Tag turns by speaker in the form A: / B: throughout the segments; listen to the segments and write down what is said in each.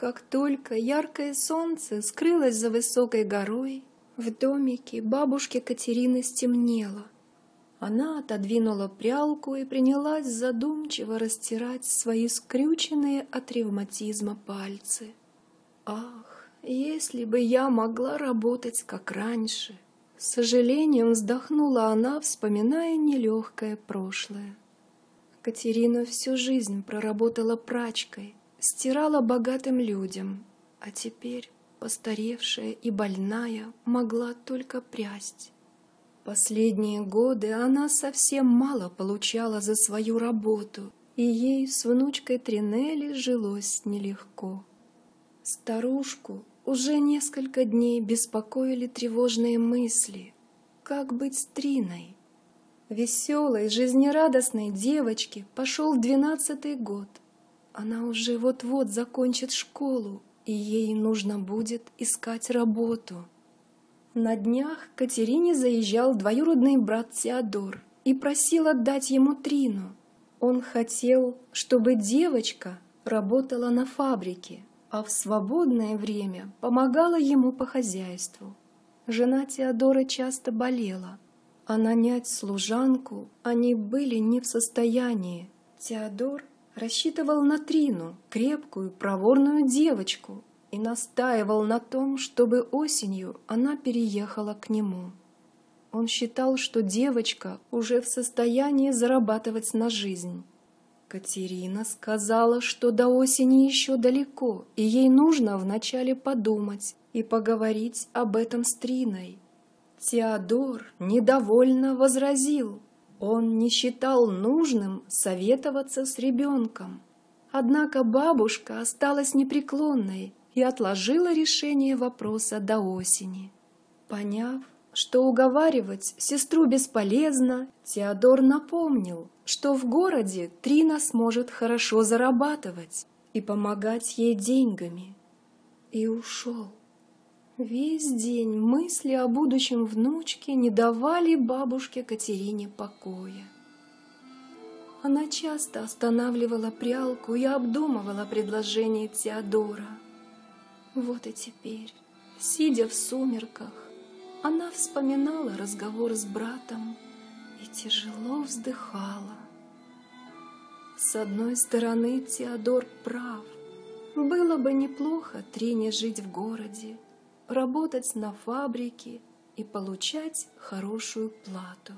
A: Как только яркое солнце скрылось за высокой горой, в домике бабушки Катерины стемнело. Она отодвинула прялку и принялась задумчиво растирать свои скрюченные от ревматизма пальцы. Ах, если бы я могла работать как раньше! С сожалением вздохнула она, вспоминая нелегкое прошлое. Катерина всю жизнь проработала прачкой, стирала богатым людям, а теперь, постаревшая и больная, могла только прясть. Последние годы она совсем мало получала за свою работу, и ей с внучкой Тринелли жилось нелегко. Старушку уже несколько дней беспокоили тревожные мысли. Как быть с Триной? Веселой, жизнерадостной девочке пошел двенадцатый год — она уже вот-вот закончит школу, и ей нужно будет искать работу. На днях Катерине заезжал двоюродный брат Теодор и просил отдать ему Трину. Он хотел, чтобы девочка работала на фабрике, а в свободное время помогала ему по хозяйству. Жена Теодора часто болела, а нанять служанку они были не в состоянии. Теодор рассчитывал на Трину, крепкую, проворную девочку, и настаивал на том, чтобы осенью она переехала к нему. Он считал, что девочка уже в состоянии зарабатывать на жизнь. Катерина сказала, что до осени еще далеко, и ей нужно вначале подумать и поговорить об этом с Триной. Теодор недовольно возразил – он не считал нужным советоваться с ребенком. Однако бабушка осталась непреклонной и отложила решение вопроса до осени. Поняв, что уговаривать сестру бесполезно, Теодор напомнил, что в городе Трина сможет хорошо зарабатывать и помогать ей деньгами. И ушел. Весь день мысли о будущем внучке не давали бабушке Катерине покоя. Она часто останавливала прялку и обдумывала предложение Теодора. Вот и теперь, сидя в сумерках, она вспоминала разговор с братом и тяжело вздыхала. С одной стороны, Теодор прав. Было бы неплохо Трине жить в городе, работать на фабрике и получать хорошую плату.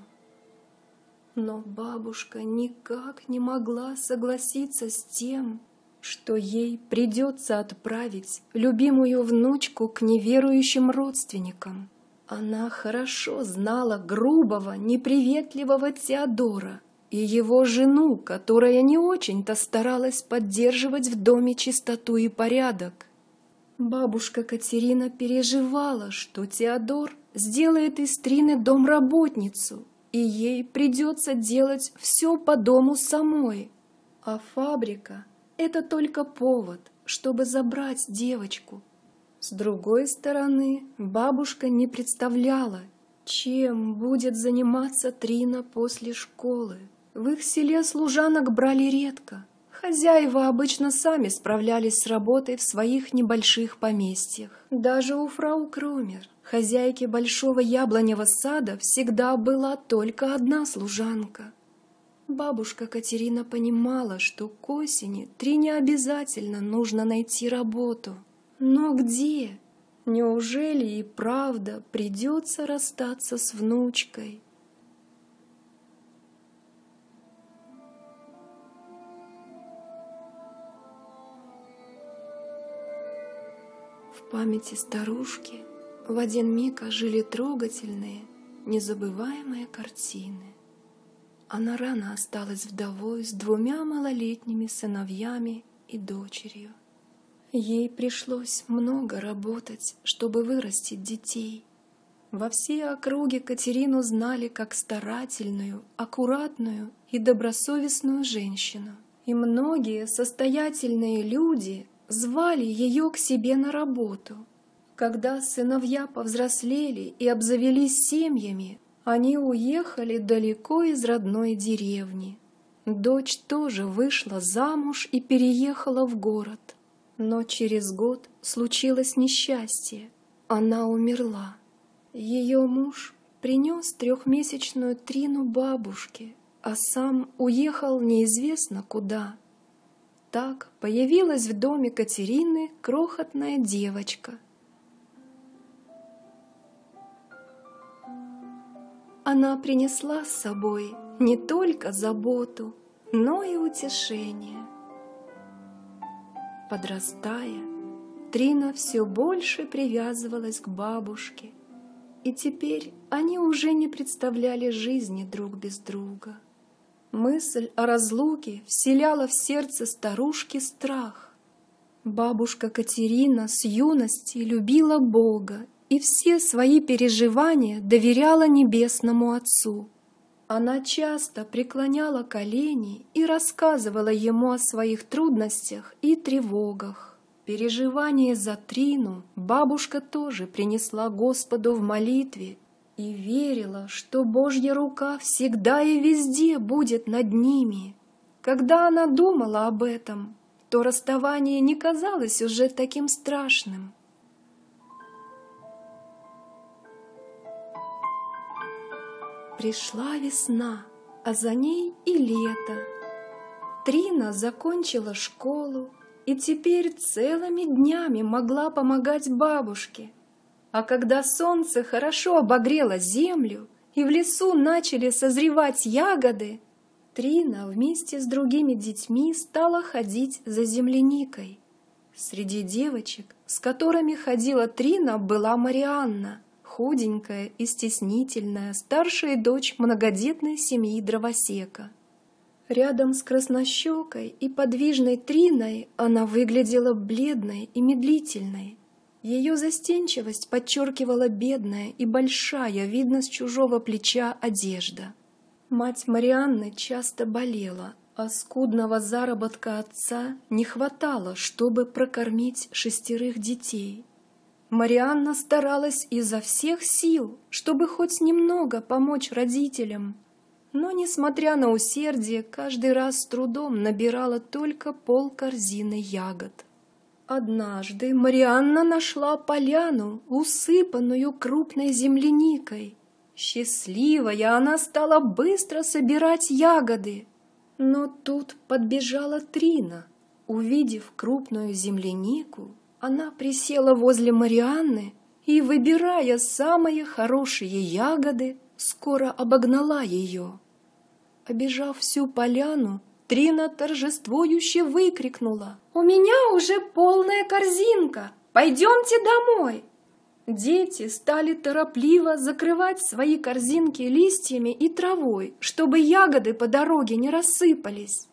A: Но бабушка никак не могла согласиться с тем, что ей придется отправить любимую внучку к неверующим родственникам. Она хорошо знала грубого, неприветливого Теодора и его жену, которая не очень-то старалась поддерживать в доме чистоту и порядок. Бабушка Катерина переживала, что Теодор сделает из Трины домработницу, и ей придется делать все по дому самой. А фабрика — это только повод, чтобы забрать девочку. С другой стороны, бабушка не представляла, чем будет заниматься Трина после школы. В их селе служанок брали редко — Хозяева обычно сами справлялись с работой в своих небольших поместьях. Даже у фрау Кромер, хозяйки большого яблоневого сада, всегда была только одна служанка. Бабушка Катерина понимала, что к осени Трине обязательно нужно найти работу. Но где? Неужели и правда придется расстаться с внучкой? Памяти старушки в один миг ожили трогательные, незабываемые картины. Она рано осталась вдовой с двумя малолетними сыновьями и дочерью. Ей пришлось много работать, чтобы вырастить детей. Во всей округе Катерину знали как старательную, аккуратную и добросовестную женщину. И многие состоятельные люди звали ее к себе на работу. Когда сыновья повзрослели и обзавелись семьями, они уехали далеко из родной деревни. Дочь тоже вышла замуж и переехала в город. Но через год случилось несчастье. Она умерла. Ее муж принес трехмесячную Трину бабушке, а сам уехал неизвестно куда. Так появилась в доме Катерины крохотная девочка. Она принесла с собой не только заботу, но и утешение. Подрастая, Трина все больше привязывалась к бабушке, и теперь они уже не представляли жизни друг без друга. Мысль о разлуке вселяла в сердце старушки страх. Бабушка Катерина с юности любила Бога и все свои переживания доверяла Небесному Отцу. Она часто преклоняла колени и рассказывала ему о своих трудностях и тревогах. Переживание за Трину бабушка тоже принесла Господу в молитве и верила, что Божья рука всегда и везде будет над ними. Когда она думала об этом, то расставание не казалось уже таким страшным. Пришла весна, а за ней и лето. Трина закончила школу и теперь целыми днями могла помогать бабушке. А когда солнце хорошо обогрело землю и в лесу начали созревать ягоды, Трина вместе с другими детьми стала ходить за земляникой. Среди девочек, с которыми ходила Трина, была Марианна — худенькая и стеснительная, старшая дочь многодетной семьи дровосека. Рядом с краснощекой и подвижной Триной она выглядела бледной и медлительной. Ее застенчивость подчеркивала бедная и большая, видно с чужого плеча, одежда. Мать Марианны часто болела, а скудного заработка отца не хватало, чтобы прокормить шестерых детей. Марианна старалась изо всех сил, чтобы хоть немного помочь родителям. Но, несмотря на усердие, каждый раз с трудом набирала только пол корзины ягод. Однажды Марианна нашла поляну, усыпанную крупной земляникой. Счастливая, она стала быстро собирать ягоды. Но тут подбежала Трина. Увидев крупную землянику, она присела возле Марианны и, выбирая самые хорошие ягоды, скоро обогнала ее. Обежав всю поляну, Трина торжествующе выкрикнула. «У меня уже полная корзинка! Пойдемте домой!» Дети стали торопливо закрывать свои корзинки листьями и травой, чтобы ягоды по дороге не рассыпались.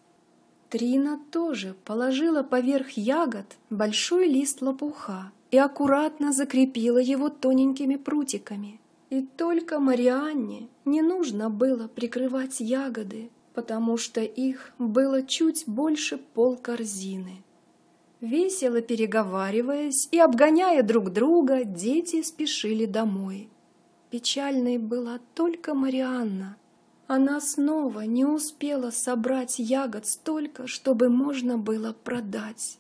A: Трина тоже положила поверх ягод большой лист лопуха и аккуратно закрепила его тоненькими прутиками. И только Марианне не нужно было прикрывать ягоды, потому что их было чуть больше полкорзины. Весело переговариваясь и обгоняя друг друга, дети спешили домой. Печальной была только Марианна, она снова не успела собрать ягод столько, чтобы можно было продать.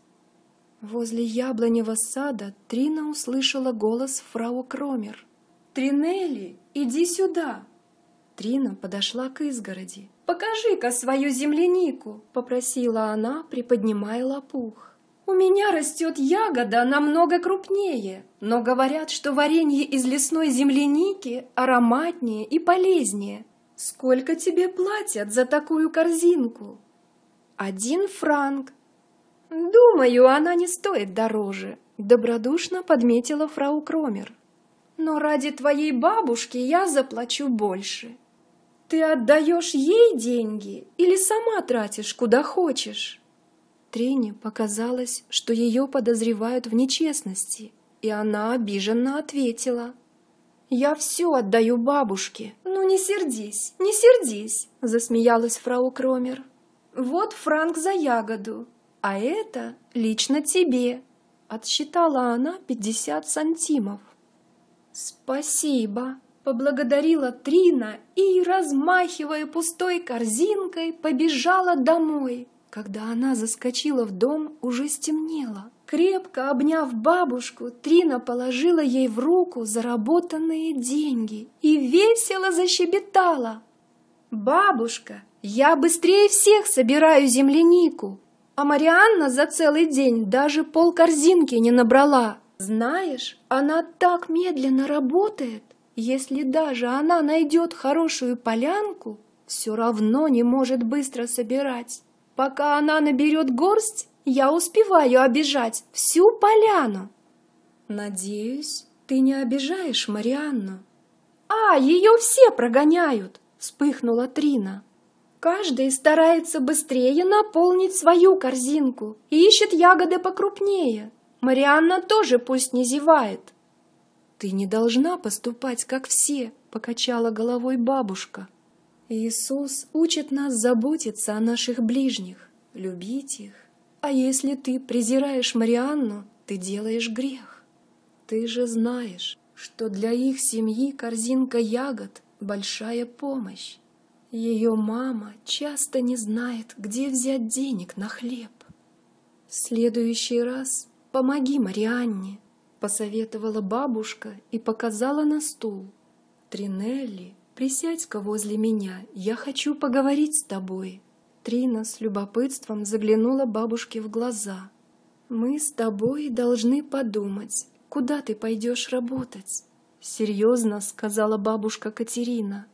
A: Возле яблоневого сада Трина услышала голос фрау Кромер. «Тринелли, иди сюда!» Трина подошла к изгороди. «Покажи-ка свою землянику!» — попросила она, приподнимая лопух. «У меня растет ягода намного крупнее, но говорят, что варенье из лесной земляники ароматнее и полезнее. Сколько тебе платят за такую корзинку? Один франк. Думаю, она не стоит дороже, добродушно подметила фрау Кромер. Но ради твоей бабушки я заплачу больше. Ты отдаешь ей деньги или сама тратишь куда хочешь? Трине показалось, что ее подозревают в нечестности, и она обиженно ответила. «Я все отдаю бабушке. Ну не сердись, не сердись!» — засмеялась фрау Кромер. «Вот франк за ягоду, а это лично тебе!» Отсчитала она пятьдесят сантимов. «Спасибо!» — поблагодарила Трина и, размахивая пустой корзинкой, побежала домой. Когда она заскочила в дом, уже стемнело. Крепко обняв бабушку, Трина положила ей в руку заработанные деньги и весело защебетала. «Бабушка, я быстрее всех собираю землянику, а Марианна за целый день даже полкорзинки не набрала. Знаешь, она так медленно работает, если даже она найдет хорошую полянку, все равно не может быстро собирать. Пока она наберет горсть, я успеваю обижать всю поляну. Надеюсь, ты не обижаешь Марианну. А, ее все прогоняют, вспыхнула Трина. Каждый старается быстрее наполнить свою корзинку и ищет ягоды покрупнее. Марианна тоже пусть не зевает. Ты не должна поступать, как все, покачала головой бабушка. Иисус учит нас заботиться о наших ближних, любить их, а если ты презираешь Марианну, ты делаешь грех. Ты же знаешь, что для их семьи корзинка ягод — большая помощь. Ее мама часто не знает, где взять денег на хлеб. В следующий раз помоги Марианне, посоветовала бабушка и показала на стул. Тринелли, присядь-ка возле меня, я хочу поговорить с тобой. Трина с любопытством заглянула бабушке в глаза. «Мы с тобой должны подумать, куда ты пойдешь работать?» Серьезно сказала бабушка Катерина.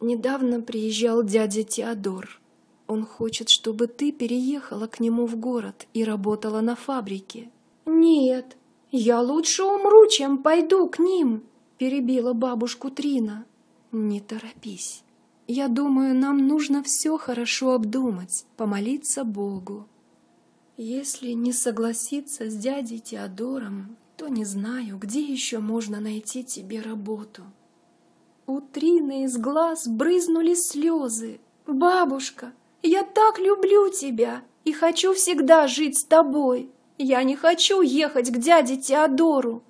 A: «Недавно приезжал дядя Теодор. Он хочет, чтобы ты переехала к нему в город и работала на фабрике». «Нет, я лучше умру, чем пойду к ним», перебила бабушку Трина. «Не торопись. Я думаю, нам нужно все хорошо обдумать, помолиться Богу. Если не согласиться с дядей Теодором, то не знаю, где еще можно найти тебе работу. У Трины из глаз брызнули слезы. «Бабушка, я так люблю тебя и хочу всегда жить с тобой. Я не хочу ехать к дяде Теодору.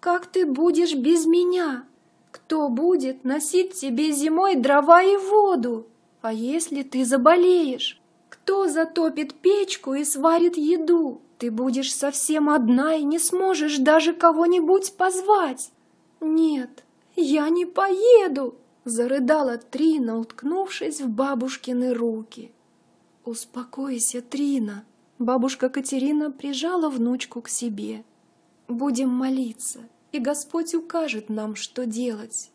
A: Как ты будешь без меня?» Кто будет носить тебе зимой дрова и воду? А если ты заболеешь? Кто затопит печку и сварит еду? Ты будешь совсем одна и не сможешь даже кого-нибудь позвать. Нет, я не поеду, зарыдала Трина, уткнувшись в бабушкины руки. Успокойся, Трина. Бабушка Катерина прижала внучку к себе. Будем молиться и Господь укажет нам, что делать.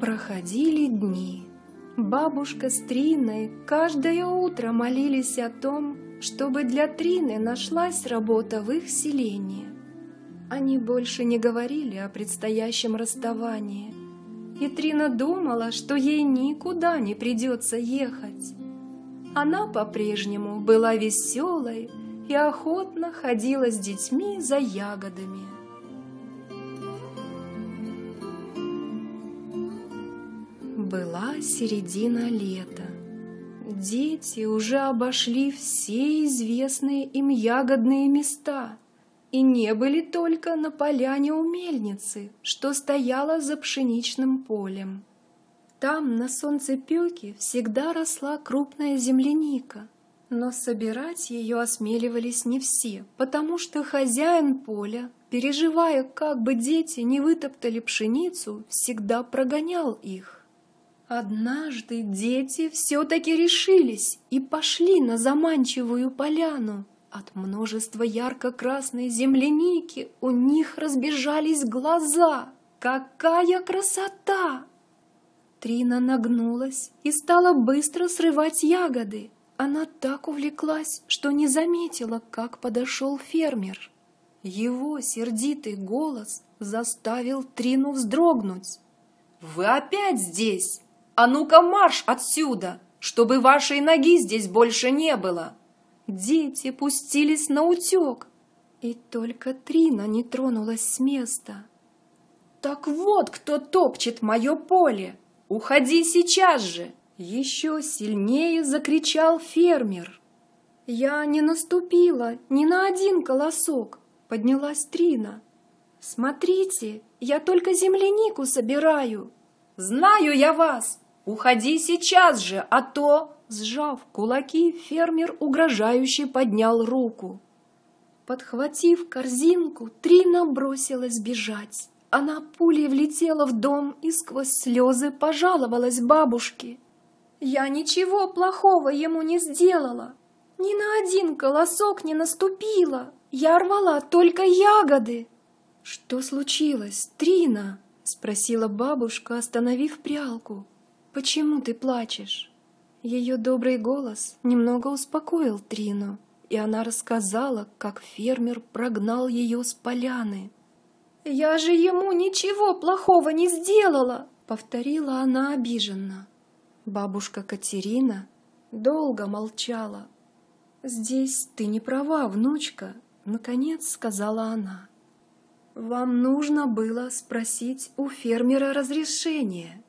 A: Проходили дни. Бабушка с Триной каждое утро молились о том, чтобы для Трины нашлась работа в их селении. Они больше не говорили о предстоящем расставании – и Трина думала, что ей никуда не придется ехать. Она по-прежнему была веселой и охотно ходила с детьми за ягодами. Была середина лета. Дети уже обошли все известные им ягодные места – и не были только на поляне у мельницы, что стояла за пшеничным полем. Там, на солнцепеке, всегда росла крупная земляника, но собирать ее осмеливались не все, потому что хозяин поля, переживая, как бы дети не вытоптали пшеницу, всегда прогонял их. Однажды дети все-таки решились и пошли на заманчивую поляну, от множества ярко-красной земляники у них разбежались глаза. Какая красота! Трина нагнулась и стала быстро срывать ягоды. Она так увлеклась, что не заметила, как подошел фермер. Его сердитый голос заставил Трину вздрогнуть. «Вы опять здесь? А ну-ка марш отсюда, чтобы вашей ноги здесь больше не было!» Дети пустились на утек, и только Трина не тронулась с места. «Так вот кто топчет мое поле! Уходи сейчас же!» Еще сильнее закричал фермер. «Я не наступила ни на один колосок!» — поднялась Трина. «Смотрите, я только землянику собираю!» Знаю я вас! Уходи сейчас же, а то...» Сжав кулаки, фермер угрожающе поднял руку. Подхватив корзинку, Трина бросилась бежать. Она пулей влетела в дом и сквозь слезы пожаловалась бабушке. «Я ничего плохого ему не сделала, ни на один колосок не наступила, я рвала только ягоды». «Что случилось, Трина?» — спросила бабушка, остановив прялку. «Почему ты плачешь?» Ее добрый голос немного успокоил Трину, и она рассказала, как фермер прогнал ее с поляны. «Я же ему ничего плохого не сделала!» — повторила она обиженно. Бабушка Катерина долго молчала. «Здесь ты не права, внучка», — наконец сказала она. «Вам нужно было спросить у фермера разрешения.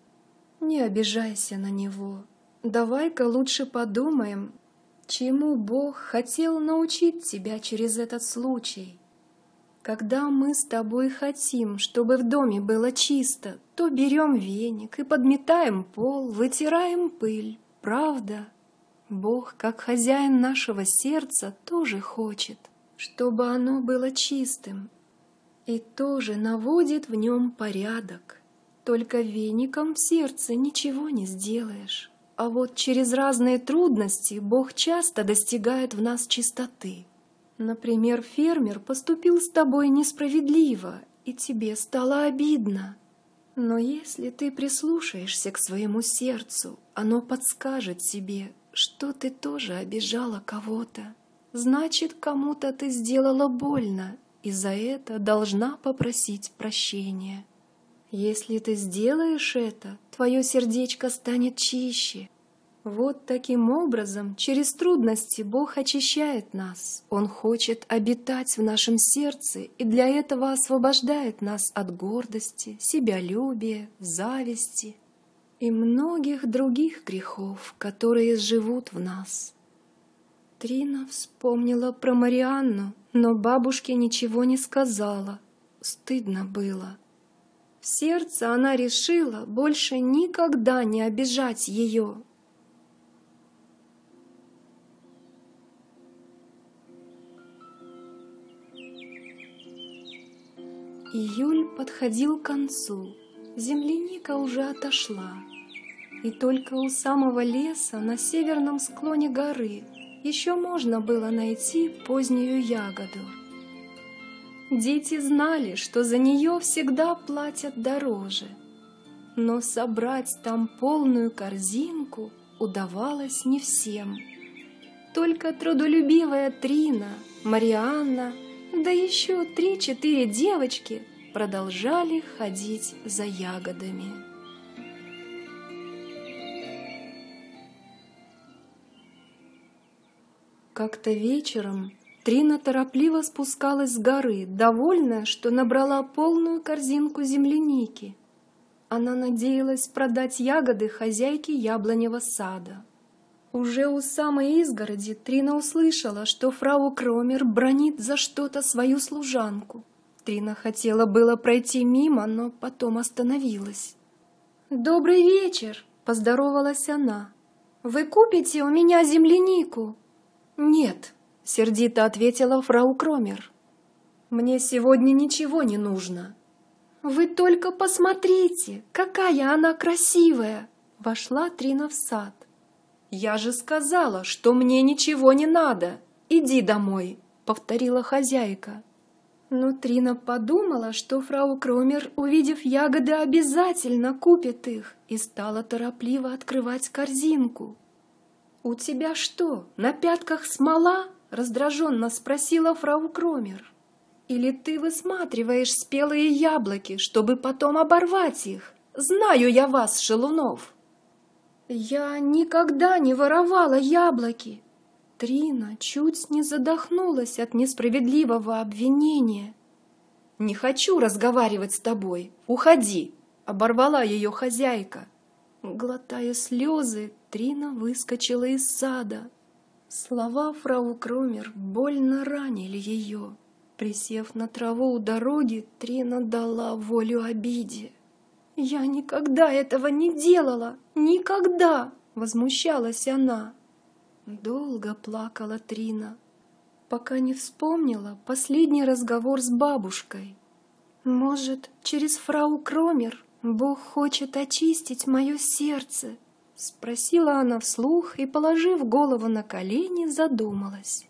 A: Не обижайся на него. Давай-ка лучше подумаем, чему Бог хотел научить тебя через этот случай». Когда мы с тобой хотим, чтобы в доме было чисто, то берем веник и подметаем пол, вытираем пыль, правда? Бог, как хозяин нашего сердца, тоже хочет, чтобы оно было чистым, и тоже наводит в нем порядок. Только веником в сердце ничего не сделаешь. А вот через разные трудности Бог часто достигает в нас чистоты. Например, фермер поступил с тобой несправедливо, и тебе стало обидно. Но если ты прислушаешься к своему сердцу, оно подскажет тебе, что ты тоже обижала кого-то. Значит, кому-то ты сделала больно, и за это должна попросить прощения. Если ты сделаешь это, твое сердечко станет чище, вот таким образом, через трудности Бог очищает нас. Он хочет обитать в нашем сердце и для этого освобождает нас от гордости, себялюбия, зависти и многих других грехов, которые живут в нас. Трина вспомнила про Марианну, но бабушке ничего не сказала. Стыдно было. Сердце она решила больше никогда не обижать ее, Июль подходил к концу, земляника уже отошла, и только у самого леса на северном склоне горы еще можно было найти позднюю ягоду. Дети знали, что за нее всегда платят дороже, но собрать там полную корзинку удавалось не всем. Только трудолюбивая Трина, Марианна — да еще три-четыре девочки продолжали ходить за ягодами. Как-то вечером Трина торопливо спускалась с горы, довольная, что набрала полную корзинку земляники. Она надеялась продать ягоды хозяйке яблоневого сада. Уже у самой изгороди Трина услышала, что фрау Кромер бронит за что-то свою служанку. Трина хотела было пройти мимо, но потом остановилась. «Добрый вечер!» — поздоровалась она. «Вы купите у меня землянику?» «Нет», — сердито ответила фрау Кромер. «Мне сегодня ничего не нужно». «Вы только посмотрите, какая она красивая!» Вошла Трина в сад. «Я же сказала, что мне ничего не надо. Иди домой», — повторила хозяйка. Но Трина подумала, что фрау Кромер, увидев ягоды, обязательно купит их, и стала торопливо открывать корзинку. «У тебя что, на пятках смола?» — раздраженно спросила фрау Кромер. «Или ты высматриваешь спелые яблоки, чтобы потом оборвать их? Знаю я вас, шелунов!» Я никогда не воровала яблоки. Трина чуть не задохнулась от несправедливого обвинения. «Не хочу разговаривать с тобой. Уходи!» — оборвала ее хозяйка. Глотая слезы, Трина выскочила из сада. Слова фрау Кромер больно ранили ее. Присев на траву у дороги, Трина дала волю обиде. Я никогда этого не делала! Никогда!» — возмущалась она. Долго плакала Трина, пока не вспомнила последний разговор с бабушкой. «Может, через фрау Кромер Бог хочет очистить мое сердце?» Спросила она вслух и, положив голову на колени, задумалась.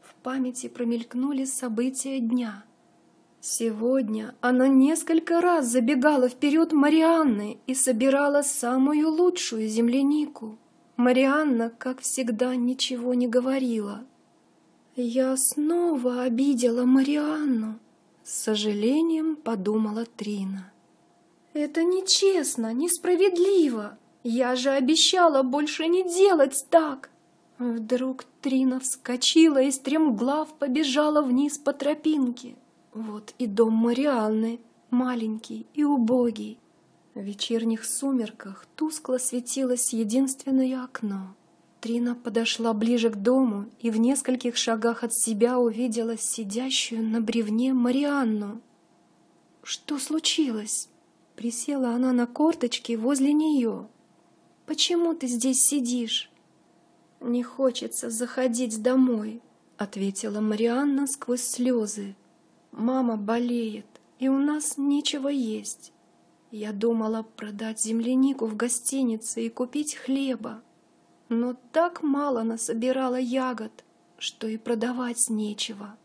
A: В памяти промелькнули события дня. Сегодня она несколько раз забегала вперед Марианны и собирала самую лучшую землянику. Марианна, как всегда, ничего не говорила. «Я снова обидела Марианну», — с сожалением подумала Трина. «Это нечестно, несправедливо. Я же обещала больше не делать так!» Вдруг Трина вскочила и стремглав побежала вниз по тропинке. Вот и дом Марианны, маленький и убогий. В вечерних сумерках тускло светилось единственное окно. Трина подошла ближе к дому и в нескольких шагах от себя увидела сидящую на бревне Марианну. Что случилось? Присела она на корточки возле нее. «Почему ты здесь сидишь?» «Не хочется заходить домой», — ответила Марианна сквозь слезы. «Мама болеет, и у нас нечего есть. Я думала продать землянику в гостинице и купить хлеба, но так мало насобирала ягод, что и продавать нечего».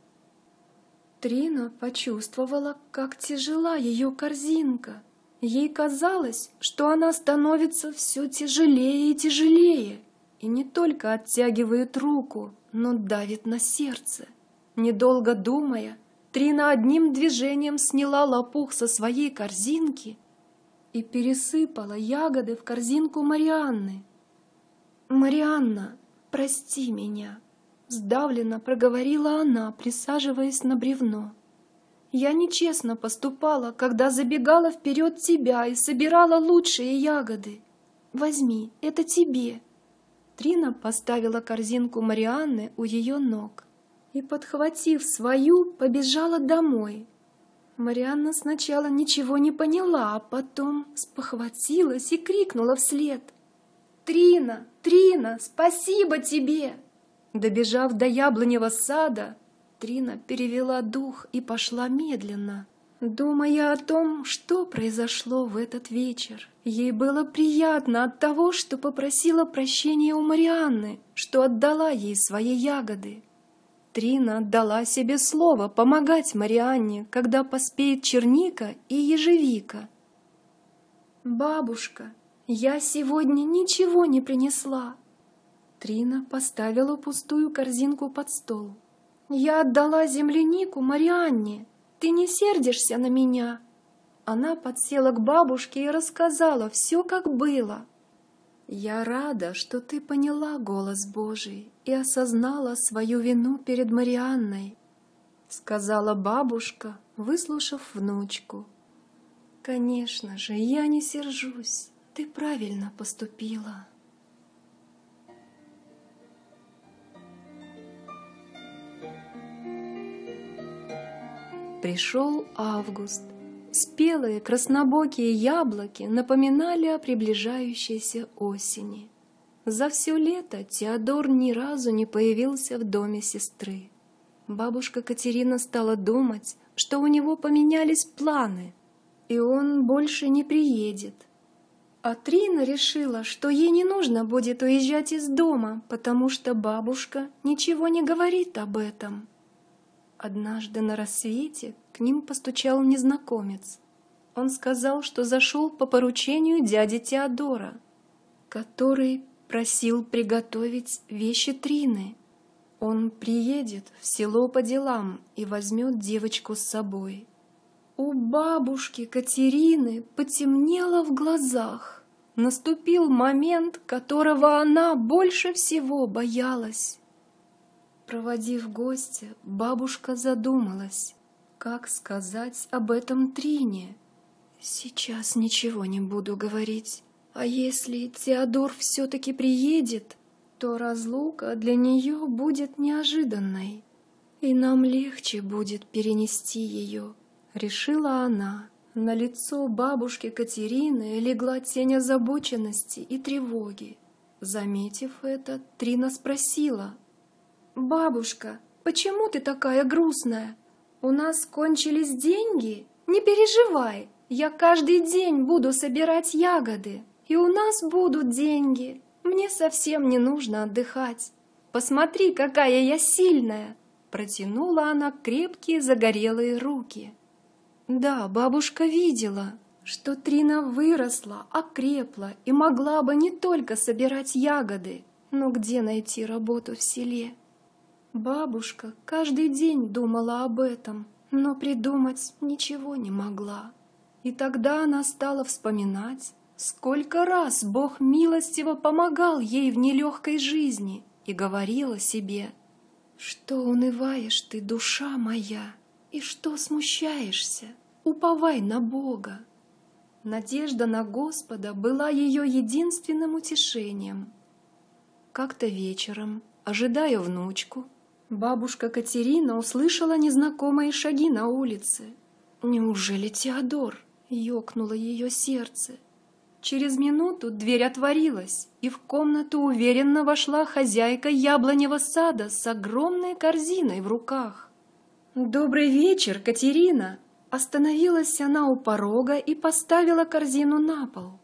A: Трина почувствовала, как тяжела ее корзинка — Ей казалось, что она становится все тяжелее и тяжелее, и не только оттягивает руку, но давит на сердце. Недолго думая, Трина одним движением сняла лопух со своей корзинки и пересыпала ягоды в корзинку Марианны. «Марианна, прости меня!» — сдавленно проговорила она, присаживаясь на бревно. Я нечестно поступала, когда забегала вперед тебя и собирала лучшие ягоды. Возьми, это тебе. Трина поставила корзинку Марианны у ее ног и, подхватив свою, побежала домой. Марианна сначала ничего не поняла, а потом спохватилась и крикнула вслед. «Трина! Трина! Спасибо тебе!» Добежав до яблоневого сада, Трина перевела дух и пошла медленно, думая о том, что произошло в этот вечер. Ей было приятно от того, что попросила прощения у Марианны, что отдала ей свои ягоды. Трина отдала себе слово помогать Марианне, когда поспеет черника и ежевика. «Бабушка, я сегодня ничего не принесла». Трина поставила пустую корзинку под стол. Я отдала землянику Марианне. Ты не сердишься на меня?» Она подсела к бабушке и рассказала все, как было. «Я рада, что ты поняла голос Божий и осознала свою вину перед Марианной», сказала бабушка, выслушав внучку. «Конечно же, я не сержусь. Ты правильно поступила». Пришел август. Спелые краснобокие яблоки напоминали о приближающейся осени. За все лето Теодор ни разу не появился в доме сестры. Бабушка Катерина стала думать, что у него поменялись планы, и он больше не приедет. А Трина решила, что ей не нужно будет уезжать из дома, потому что бабушка ничего не говорит об этом. Однажды на рассвете к ним постучал незнакомец. Он сказал, что зашел по поручению дяди Теодора, который просил приготовить вещи Трины. Он приедет в село по делам и возьмет девочку с собой. У бабушки Катерины потемнело в глазах. Наступил момент, которого она больше всего боялась. Проводив гостя, бабушка задумалась, как сказать об этом Трине. Сейчас ничего не буду говорить. А если Теодор все-таки приедет, то разлука для нее будет неожиданной, и нам легче будет перенести ее, решила она, На лицо бабушки Катерины легла тень озабоченности и тревоги. Заметив это, Трина спросила. «Бабушка, почему ты такая грустная? У нас кончились деньги? Не переживай, я каждый день буду собирать ягоды, и у нас будут деньги. Мне совсем не нужно отдыхать. Посмотри, какая я сильная!» Протянула она крепкие загорелые руки. Да, бабушка видела, что Трина выросла, окрепла и могла бы не только собирать ягоды, но где найти работу в селе. Бабушка каждый день думала об этом, но придумать ничего не могла. И тогда она стала вспоминать, сколько раз Бог милостиво помогал ей в нелегкой жизни и говорила себе, что унываешь ты, душа моя, и что смущаешься? Уповай на Бога. Надежда на Господа была ее единственным утешением. Как-то вечером, ожидая внучку, бабушка Катерина услышала незнакомые шаги на улице. «Неужели Теодор?» — ёкнуло ее сердце. Через минуту дверь отворилась, и в комнату уверенно вошла хозяйка яблоневого сада с огромной корзиной в руках. «Добрый вечер, Катерина!» Остановилась она у порога и поставила корзину на пол.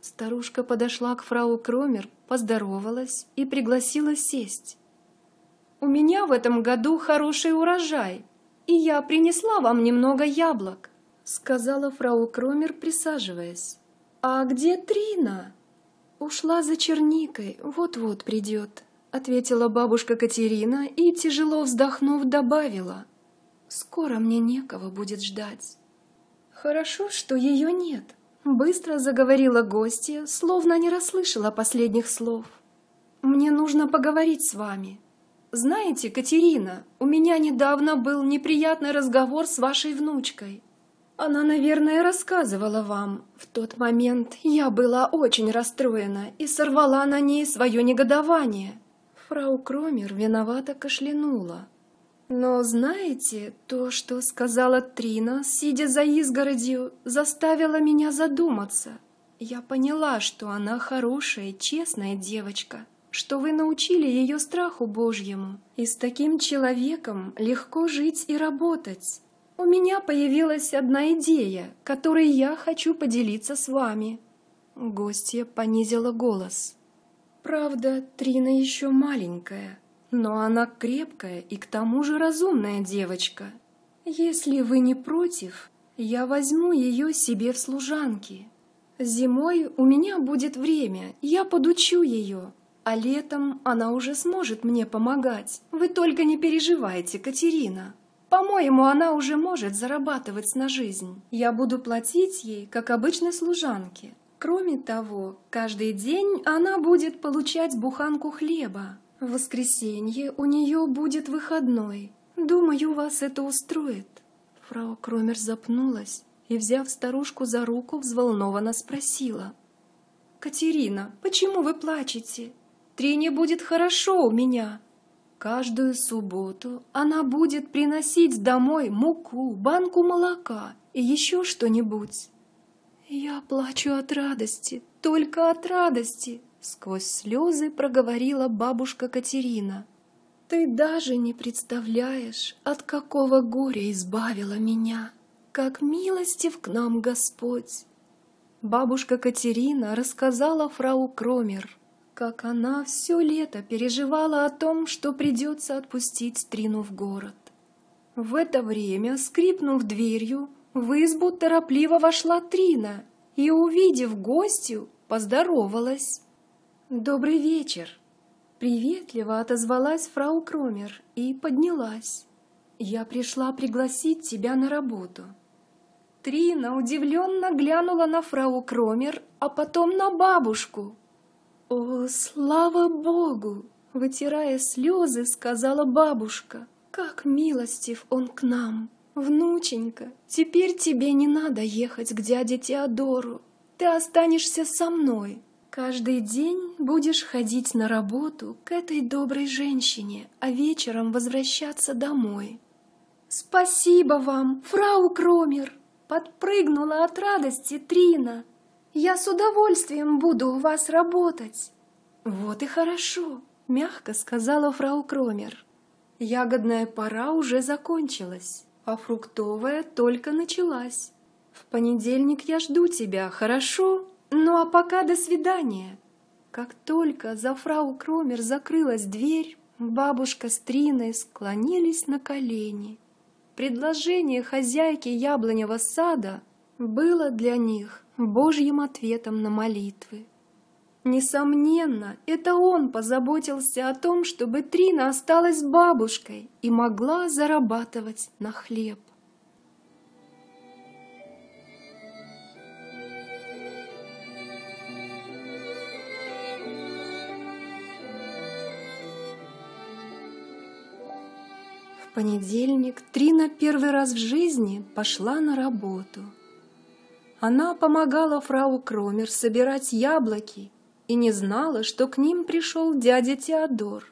A: Старушка подошла к фрау Кромер, поздоровалась и пригласила сесть. «У меня в этом году хороший урожай, и я принесла вам немного яблок», сказала фрау Кромер, присаживаясь. «А где Трина?» «Ушла за черникой, вот-вот придет», ответила бабушка Катерина и, тяжело вздохнув, добавила. Скоро мне некого будет ждать. Хорошо, что ее нет. Быстро заговорила гостья, словно не расслышала последних слов. Мне нужно поговорить с вами. Знаете, Катерина, у меня недавно был неприятный разговор с вашей внучкой. Она, наверное, рассказывала вам. В тот момент я была очень расстроена и сорвала на ней свое негодование. Фрау Кромер виновато кашлянула. Но знаете, то, что сказала Трина, сидя за изгородью, заставило меня задуматься. Я поняла, что она хорошая, честная девочка, что вы научили ее страху Божьему, и с таким человеком легко жить и работать. У меня появилась одна идея, которой я хочу поделиться с вами. Гостья понизила голос. Правда, Трина еще маленькая, но она крепкая и к тому же разумная девочка. Если вы не против, я возьму ее себе в служанки. Зимой у меня будет время, я подучу ее, а летом она уже сможет мне помогать. Вы только не переживайте, Катерина. По-моему, она уже может зарабатывать на жизнь. Я буду платить ей, как обычной служанке. Кроме того, каждый день она будет получать буханку хлеба. В воскресенье у нее будет выходной. Думаю, вас это устроит. Фрау Кромер запнулась и, взяв старушку за руку, взволнованно спросила. «Катерина, почему вы плачете? Трине будет хорошо у меня. Каждую субботу она будет приносить домой муку, банку молока и еще что-нибудь. Я плачу от радости, только от радости, Сквозь слезы проговорила бабушка Катерина. Ты даже не представляешь, от какого горя избавила меня, как милостив к нам Господь. Бабушка Катерина рассказала фрау Кромер, как она все лето переживала о том, что придется отпустить Трину в город. В это время, скрипнув дверью, в избу торопливо вошла Трина и, увидев гостью, поздоровалась. «Добрый вечер!» Приветливо отозвалась фрау Кромер и поднялась. «Я пришла пригласить тебя на работу». Трина удивленно глянула на фрау Кромер, а потом на бабушку. «О, слава Богу!» — вытирая слезы, сказала бабушка. «Как милостив он к нам! Внученька, теперь тебе не надо ехать к дяде Теодору. Ты останешься со мной, Каждый день будешь ходить на работу к этой доброй женщине, а вечером возвращаться домой. Спасибо вам, фрау Кромер! подпрыгнула от радости Трина. «Я с удовольствием буду у вас работать!» «Вот и хорошо!» — мягко сказала фрау Кромер. «Ягодная пора уже закончилась, а фруктовая только началась. В понедельник я жду тебя, хорошо? Ну а пока до свидания!» Как только за фрау Кромер закрылась дверь, бабушка с Триной склонились на колени. Предложение хозяйки яблоневого сада было для них Божьим ответом на молитвы. Несомненно, это он позаботился о том, чтобы Трина осталась бабушкой и могла зарабатывать на хлеб. В понедельник Трина первый раз в жизни пошла на работу. Она помогала фрау Кромер собирать яблоки и не знала, что к ним пришел дядя Теодор.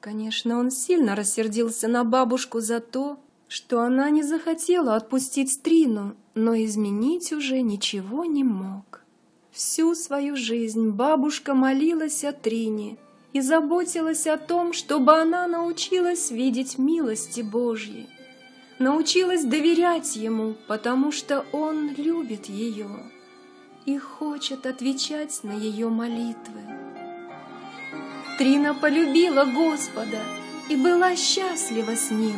A: Конечно, он сильно рассердился на бабушку за то, что она не захотела отпустить Трину, но изменить уже ничего не мог. Всю свою жизнь бабушка молилась о Трине – и заботилась о том, чтобы она научилась видеть милости Божьи, научилась доверять Ему, потому что Он любит ее и хочет отвечать на ее молитвы. Трина полюбила Господа и была счастлива с Ним.